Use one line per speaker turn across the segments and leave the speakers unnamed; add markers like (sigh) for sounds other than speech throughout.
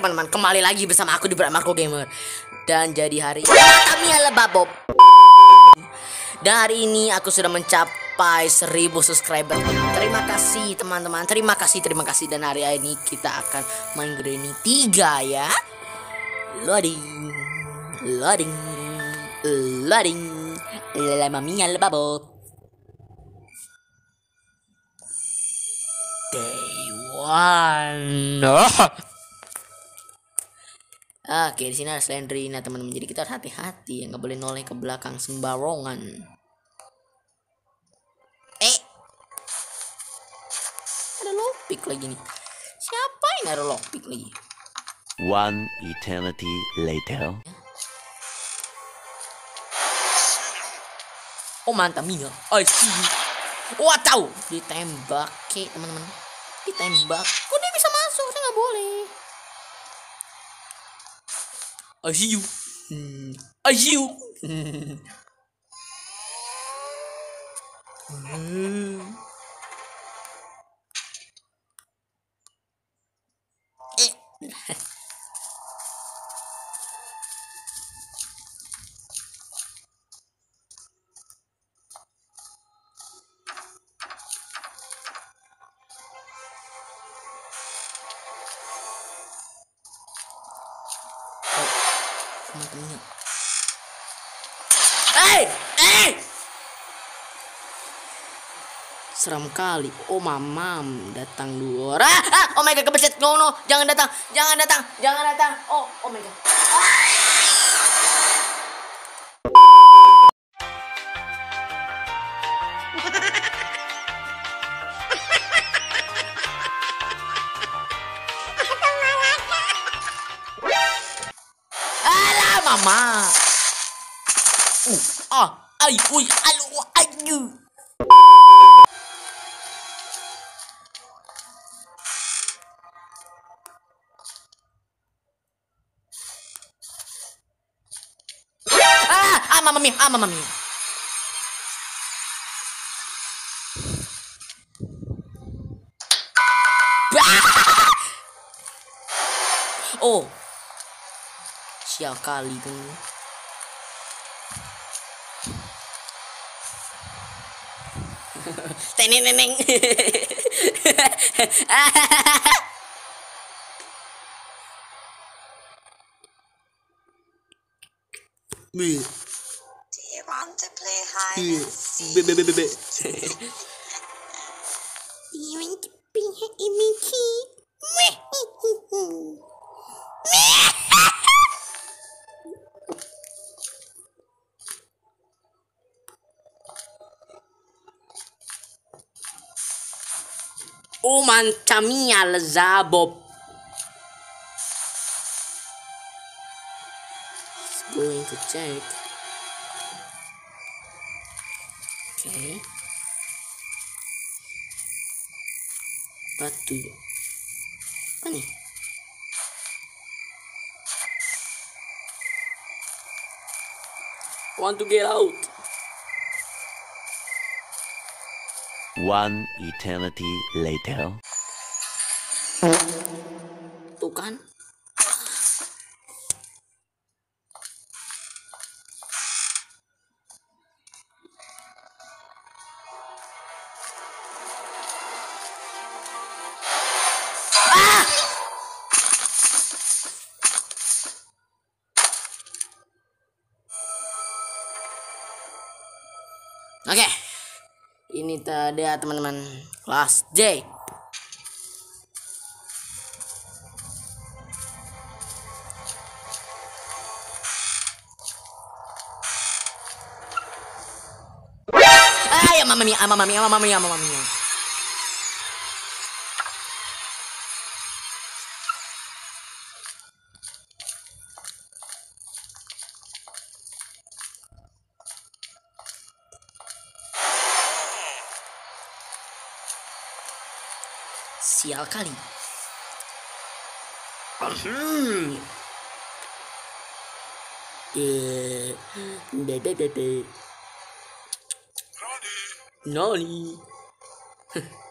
teman-teman, kembali lagi bersama aku di Marco Gamer. Dan jadi hari ini kami adalah Babob. Dan hari ini aku sudah mencapai 1000 subscriber. Terima kasih teman-teman, terima kasih, terima kasih. Dan hari ini kita akan main Granny 3 ya. Loading Loading Loading. Lama mia Babob. Day one. (laughs) Oke, di sini ada Slendrina teman-teman. Jadi kita harus hati-hati, ya nggak boleh noleh ke belakang sembarongan. Eh, ada lockpick lagi nih. Siapa yang ada lockpick lagi?
One eternity later.
Oh mantap Mia. I see you. Wah tahu ditembak teman-teman. Ditembak. Kok dia bisa masuk? Saya nggak boleh. I see you. Hmm. Eh. hey! Seram kali. Oh, mamam datang dua. Ah, ah, oh my god, kebeset. No, jangan datang. Jangan datang. Jangan datang. Oh, oh my god. Alah, mama. Uh, ah, ay, uy, alu, ayu. Ah, ah, mama mia, ah, mama mia. Oh, sial kali tuh. Teneng neneng.
Do you want to play hide and seek? (laughs)
Oh, mancamia Zabob. He's going to check. Okay. Batu. Apa nih? Want to get out.
One eternity later.
Tuh kan? Ah! Ini tadi ya teman-teman kelas J. Ah, ya mama mia, ah, mama mia, き明かり。うん。えー、でででで。なにふん。(laughs)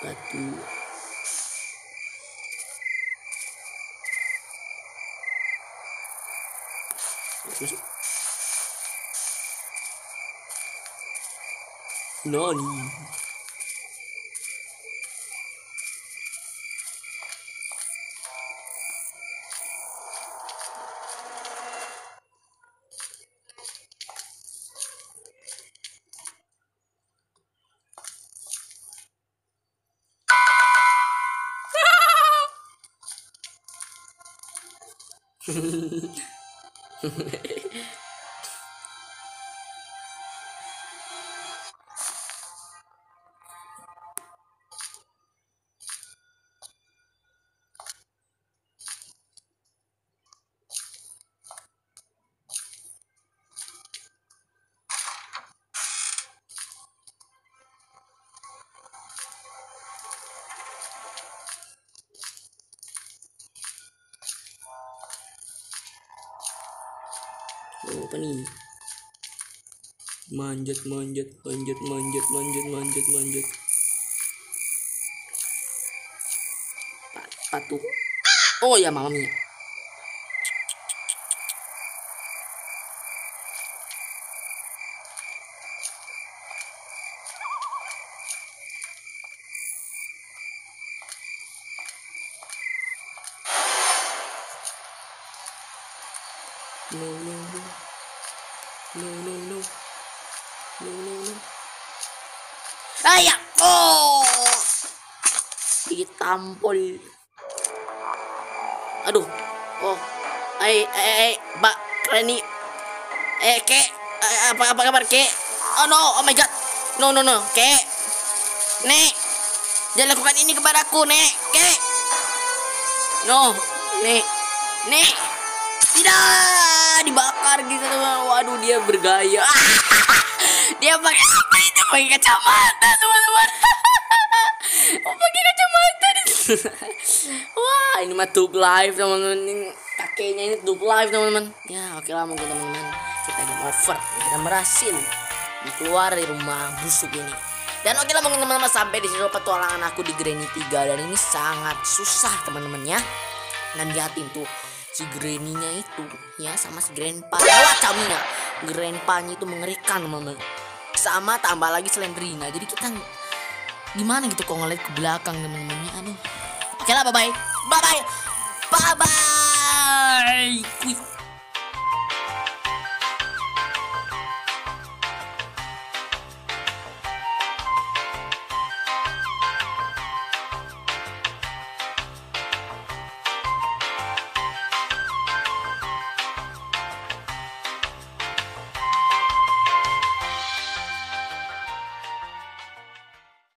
的地。哪里？はい。Oh, apa nih? Manjat, manjat, manjat, manjat, manjat, manjat, manjat. Pa- Patung. Oh ya, mama No, no, no. No, no, no. No, no, no. Ayak! Oh! Ditampol. Aduh. Oh. Ay, ay, ay, Mbak Reni. Eh, Kek. Eh, apa, apa kabar, Kek? Oh, no. Oh, my God. No, no, no. Kek. Nek. Jangan lakukan ini kepadaku, Nek. Kek. No. Nek. Nek. Tidak dibakar gitu teman. Waduh dia bergaya. (laughs) dia pakai apa itu? Pakai kacamata teman-teman. (laughs) oh pakai kacamata. (laughs) Wah ini mah tube live teman-teman. Ini kakeknya ini tube live teman-teman. Ya oke lah mungkin teman-teman kita game over. Kita berhasil keluar dari rumah busuk ini. Dan oke lah mungkin teman-teman sampai di sini petualangan aku di Granny 3 dan ini sangat susah teman-teman ya. Dan liatin tuh si Granny-nya itu ya sama si Grandpa. Lewat kaminya Grandpa-nya itu mengerikan teman-teman sama tambah lagi Slendrina jadi kita gimana gitu kok ngeliat ke belakang teman-teman ya aduh. Oke lah bye bye bye bye bye bye Quick.